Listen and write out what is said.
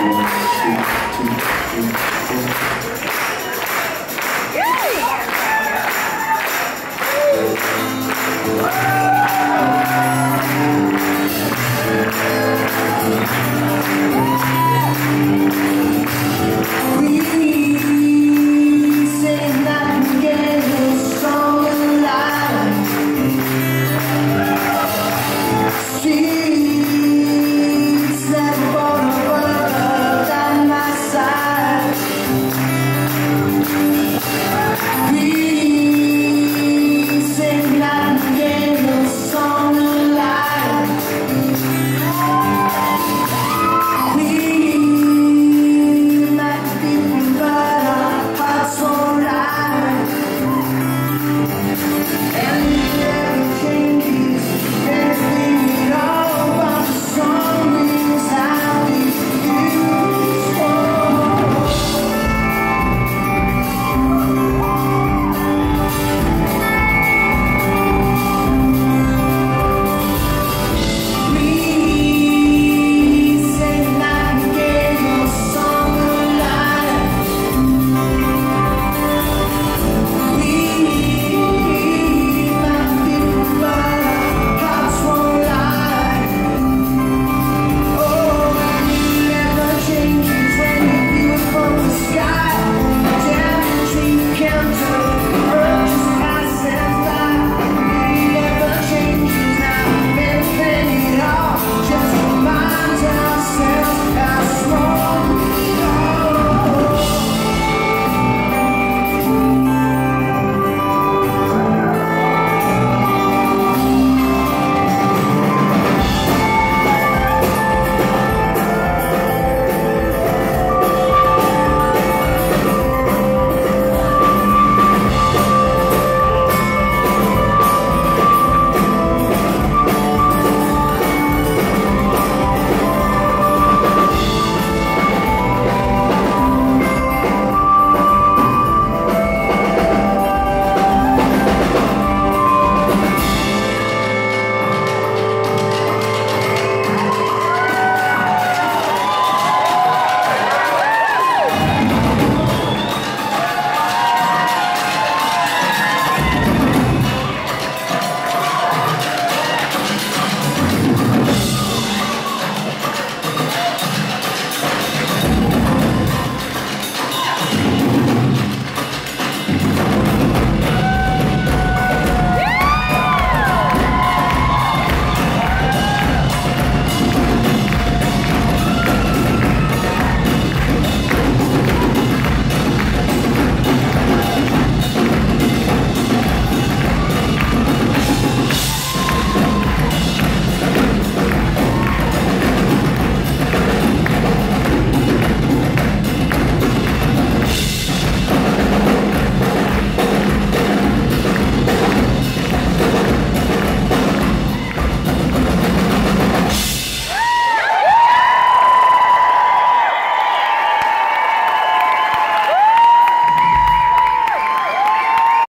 Yay!